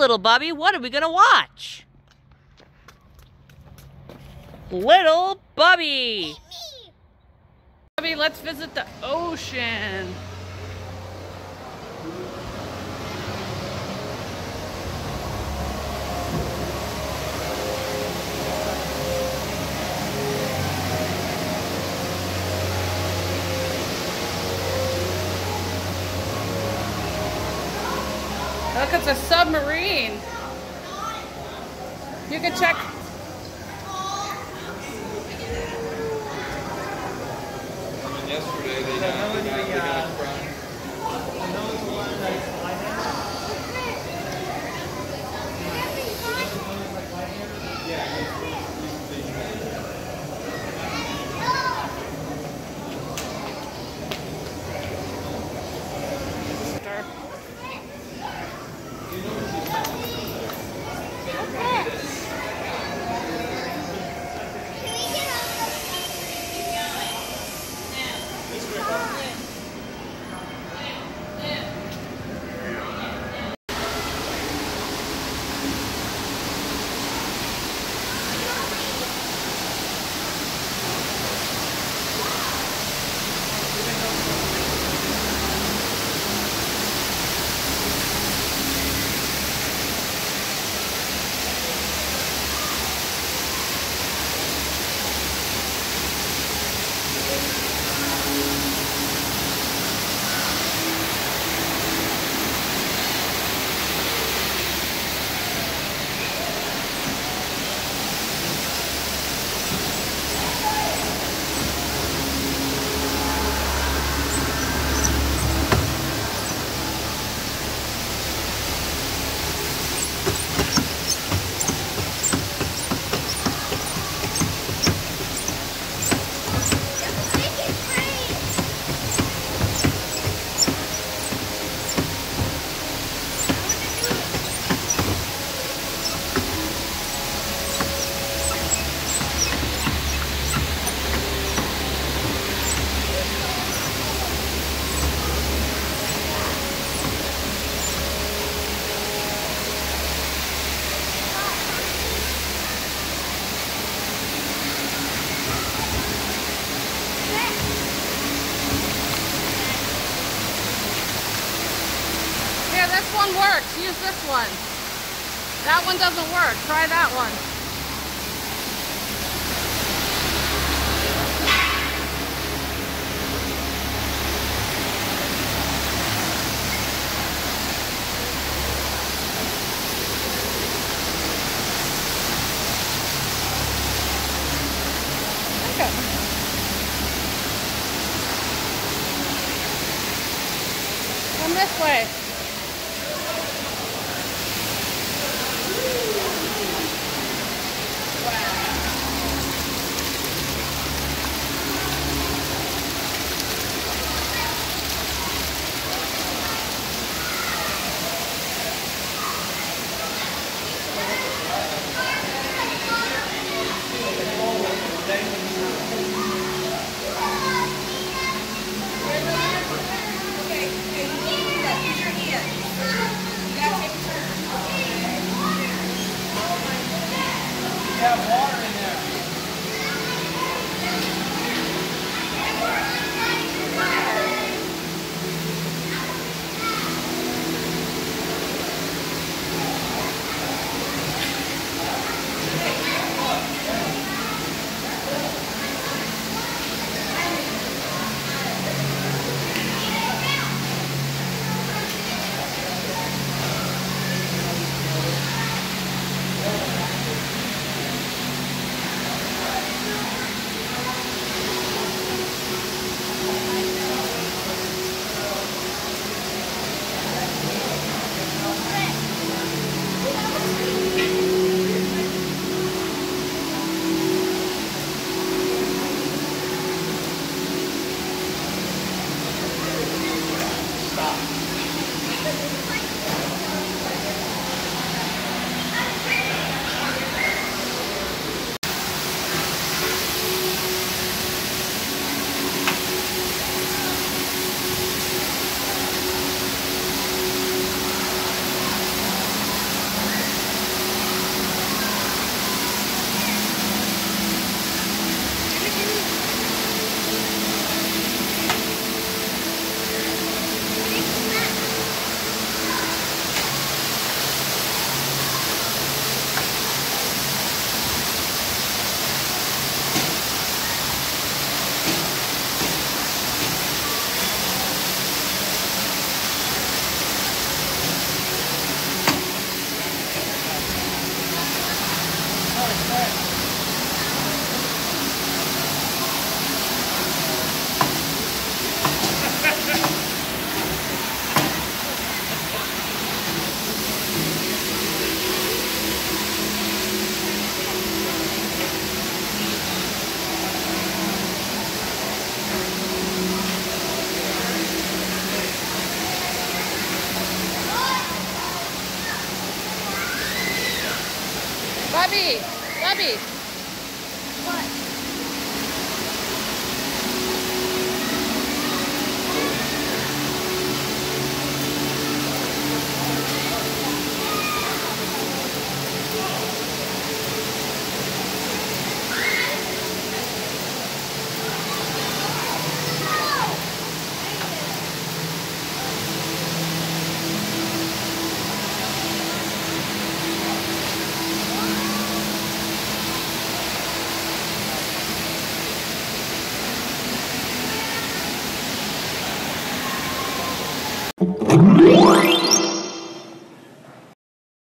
little Bubby, what are we going to watch? Little Bubby. Bubby, let's visit the ocean. Look, it's a submarine. You can check. Yesterday they Here, one works. Use this one. That one doesn't work. Try that one. Come this way. Bubby, have water Bubby. What?